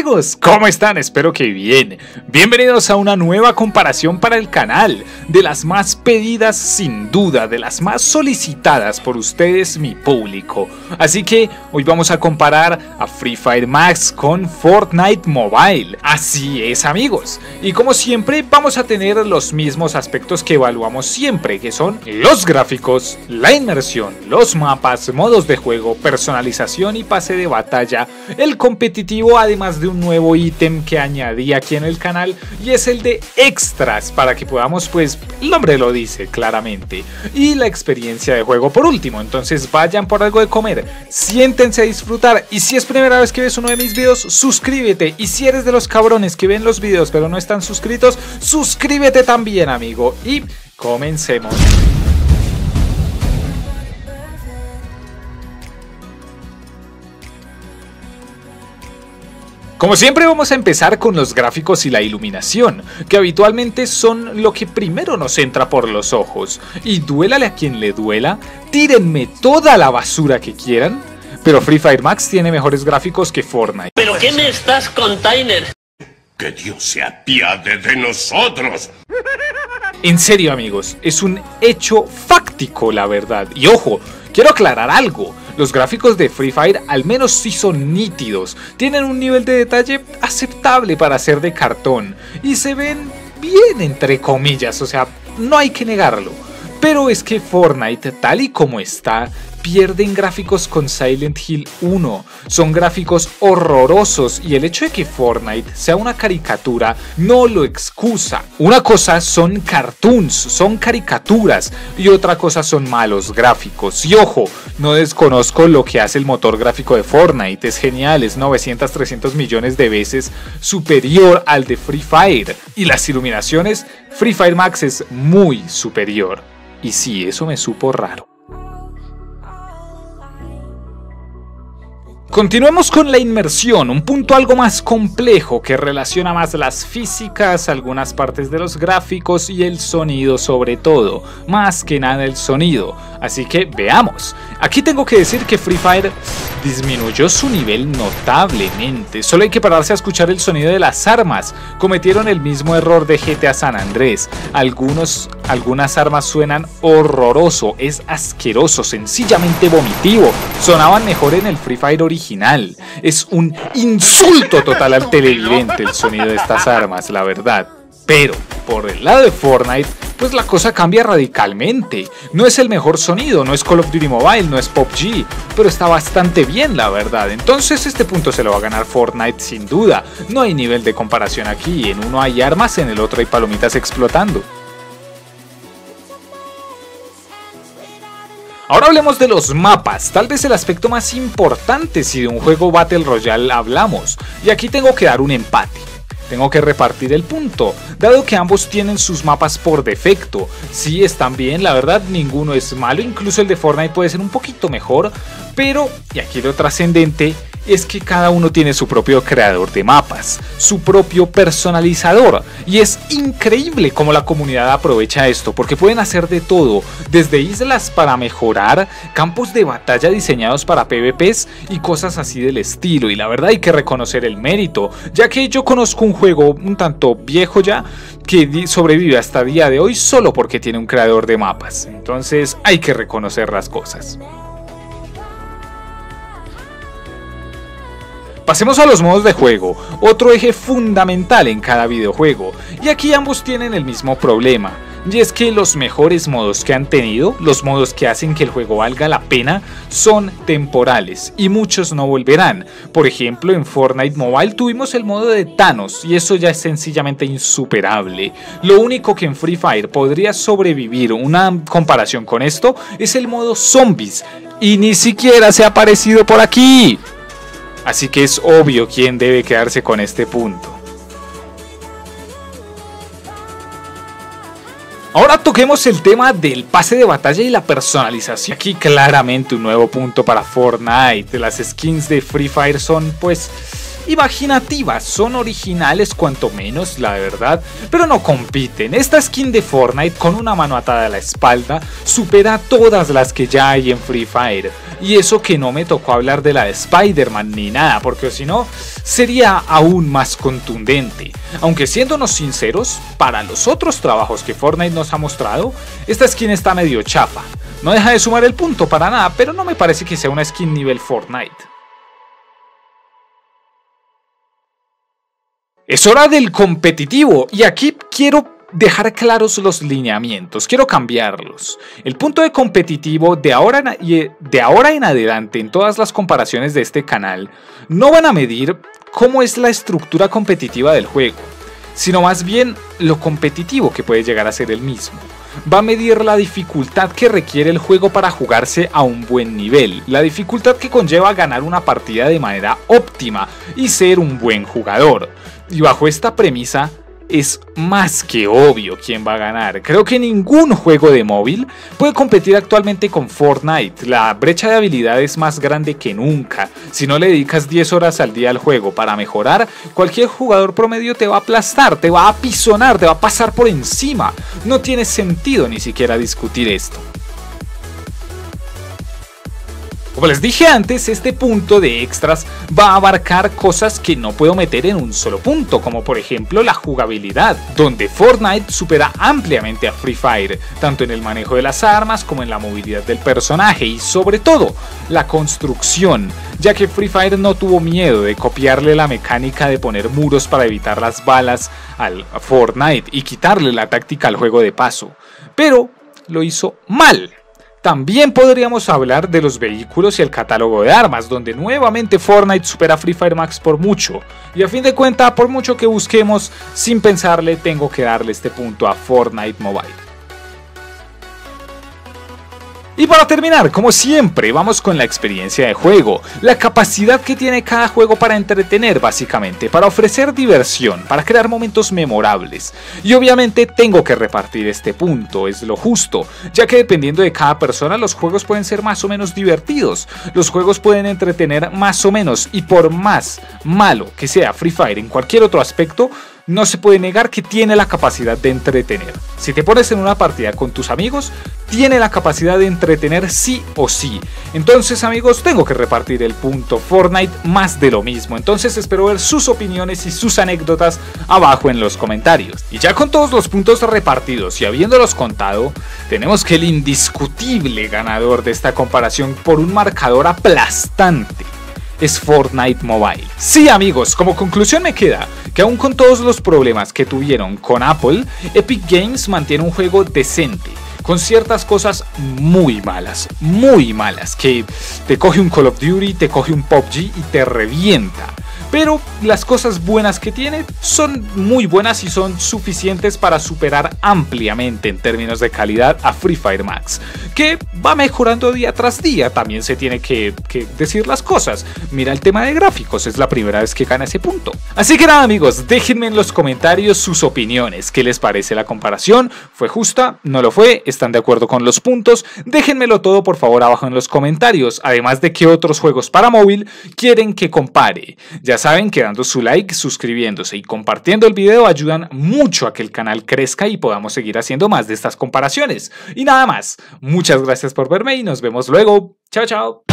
amigos, ¿cómo están? Espero que bien. Bienvenidos a una nueva comparación para el canal, de las más pedidas sin duda, de las más solicitadas por ustedes mi público. Así que hoy vamos a comparar a Free Fire Max con Fortnite Mobile. Así es amigos. Y como siempre vamos a tener los mismos aspectos que evaluamos siempre, que son los gráficos, la inmersión, los mapas, modos de juego, personalización y pase de batalla, el competitivo además de un nuevo ítem que añadí aquí en el canal y es el de extras para que podamos pues el nombre lo dice claramente y la experiencia de juego por último. Entonces vayan por algo de comer siéntense a disfrutar y si es primera vez que ves uno de mis videos suscríbete. Y si eres de los cabrones que ven los videos pero no están suscritos suscríbete también amigo. Y comencemos Como siempre vamos a empezar con los gráficos y la iluminación, que habitualmente son lo que primero nos entra por los ojos. Y duélale a quien le duela, tírenme toda la basura que quieran, pero Free Fire Max tiene mejores gráficos que Fortnite. ¿Pero qué me estás container? Que Dios se apiade de nosotros. En serio amigos, es un hecho fáctico la verdad. Y ojo, quiero aclarar algo. Los gráficos de Free Fire al menos sí son nítidos, tienen un nivel de detalle aceptable para ser de cartón. Y se ven bien entre comillas, o sea, no hay que negarlo. Pero es que Fortnite, tal y como está, pierden gráficos con Silent Hill 1. Son gráficos horrorosos y el hecho de que Fortnite sea una caricatura no lo excusa. Una cosa son cartoons, son caricaturas y otra cosa son malos gráficos. Y ojo, no desconozco lo que hace el motor gráfico de Fortnite. Es genial, es 900, 300 millones de veces superior al de Free Fire. Y las iluminaciones, Free Fire Max es muy superior. Y sí, eso me supo raro. Continuemos con la inmersión, un punto algo más complejo que relaciona más las físicas, algunas partes de los gráficos y el sonido sobre todo, más que nada el sonido. Así que veamos. Aquí tengo que decir que Free Fire disminuyó su nivel notablemente. Solo hay que pararse a escuchar el sonido de las armas. Cometieron el mismo error de GTA San Andrés. Algunos, algunas armas suenan horroroso, es asqueroso, sencillamente vomitivo. Sonaban mejor en el Free Fire original. Es un insulto total al televidente el sonido de estas armas, la verdad. Pero, por el lado de Fortnite, pues la cosa cambia radicalmente. No es el mejor sonido, no es Call of Duty Mobile, no es PUBG, pero está bastante bien la verdad. Entonces este punto se lo va a ganar Fortnite sin duda. No hay nivel de comparación aquí, en uno hay armas, en el otro hay palomitas explotando. Ahora hablemos de los mapas, tal vez el aspecto más importante si de un juego Battle Royale hablamos, y aquí tengo que dar un empate tengo que repartir el punto, dado que ambos tienen sus mapas por defecto. Si están bien, la verdad ninguno es malo, incluso el de Fortnite puede ser un poquito mejor, pero, y aquí lo trascendente, es que cada uno tiene su propio creador de mapas, su propio personalizador. Y es increíble cómo la comunidad aprovecha esto, porque pueden hacer de todo, desde islas para mejorar, campos de batalla diseñados para PvPs y cosas así del estilo. Y la verdad hay que reconocer el mérito, ya que yo conozco un juego un tanto viejo ya, que sobrevive hasta el día de hoy solo porque tiene un creador de mapas. Entonces hay que reconocer las cosas. Pasemos a los modos de juego, otro eje fundamental en cada videojuego, y aquí ambos tienen el mismo problema, y es que los mejores modos que han tenido, los modos que hacen que el juego valga la pena, son temporales y muchos no volverán. Por ejemplo, en Fortnite Mobile tuvimos el modo de Thanos y eso ya es sencillamente insuperable. Lo único que en Free Fire podría sobrevivir una comparación con esto es el modo Zombies y ni siquiera se ha aparecido por aquí. Así que es obvio quién debe quedarse con este punto. Ahora toquemos el tema del pase de batalla y la personalización. Aquí claramente un nuevo punto para Fortnite. Las skins de Free Fire son pues imaginativas, son originales cuanto menos, la verdad, pero no compiten. Esta skin de Fortnite con una mano atada a la espalda supera todas las que ya hay en Free Fire. Y eso que no me tocó hablar de la de Spider-Man ni nada, porque si no, sería aún más contundente. Aunque siéndonos sinceros, para los otros trabajos que Fortnite nos ha mostrado, esta skin está medio chapa. No deja de sumar el punto para nada, pero no me parece que sea una skin nivel Fortnite. Es hora del competitivo y aquí quiero dejar claros los lineamientos, quiero cambiarlos. El punto de competitivo de ahora, de ahora en adelante en todas las comparaciones de este canal no van a medir cómo es la estructura competitiva del juego, sino más bien lo competitivo que puede llegar a ser el mismo va a medir la dificultad que requiere el juego para jugarse a un buen nivel, la dificultad que conlleva ganar una partida de manera óptima y ser un buen jugador. Y bajo esta premisa, es más que obvio quién va a ganar. Creo que ningún juego de móvil puede competir actualmente con Fortnite. La brecha de habilidad es más grande que nunca. Si no le dedicas 10 horas al día al juego para mejorar, cualquier jugador promedio te va a aplastar, te va a apisonar, te va a pasar por encima. No tiene sentido ni siquiera discutir esto. Como les dije antes, este punto de extras va a abarcar cosas que no puedo meter en un solo punto, como por ejemplo la jugabilidad, donde Fortnite supera ampliamente a Free Fire, tanto en el manejo de las armas como en la movilidad del personaje y sobre todo la construcción, ya que Free Fire no tuvo miedo de copiarle la mecánica de poner muros para evitar las balas al Fortnite y quitarle la táctica al juego de paso, pero lo hizo mal también podríamos hablar de los vehículos y el catálogo de armas, donde nuevamente Fortnite supera Free Fire Max por mucho. Y a fin de cuentas, por mucho que busquemos, sin pensarle, tengo que darle este punto a Fortnite Mobile. Y para terminar, como siempre, vamos con la experiencia de juego, la capacidad que tiene cada juego para entretener básicamente, para ofrecer diversión, para crear momentos memorables. Y obviamente tengo que repartir este punto, es lo justo, ya que dependiendo de cada persona los juegos pueden ser más o menos divertidos, los juegos pueden entretener más o menos y por más malo que sea Free Fire en cualquier otro aspecto, no se puede negar que tiene la capacidad de entretener. Si te pones en una partida con tus amigos, tiene la capacidad de entretener sí o sí. Entonces amigos, tengo que repartir el punto Fortnite más de lo mismo. Entonces espero ver sus opiniones y sus anécdotas abajo en los comentarios. Y ya con todos los puntos repartidos y habiéndolos contado, tenemos que el indiscutible ganador de esta comparación por un marcador aplastante es Fortnite Mobile. Sí amigos, como conclusión me queda que aún con todos los problemas que tuvieron con Apple, Epic Games mantiene un juego decente con ciertas cosas muy malas, muy malas, que te coge un Call of Duty, te coge un PUBG y te revienta pero las cosas buenas que tiene son muy buenas y son suficientes para superar ampliamente en términos de calidad a Free Fire Max, que va mejorando día tras día, también se tiene que, decir las cosas. Mira el tema de gráficos, es la primera vez que gana ese punto. Así que nada amigos, déjenme en los comentarios sus opiniones, qué les parece la comparación, fue justa, no lo fue, están de acuerdo con los puntos, déjenmelo todo por favor abajo en los comentarios, además de qué otros juegos para móvil quieren que compare. Ya saben que dando su like, suscribiéndose y compartiendo el video ayudan mucho a que el canal crezca y podamos seguir haciendo más de estas comparaciones. Y nada más, muchas gracias por verme y nos vemos luego. Chao, chao.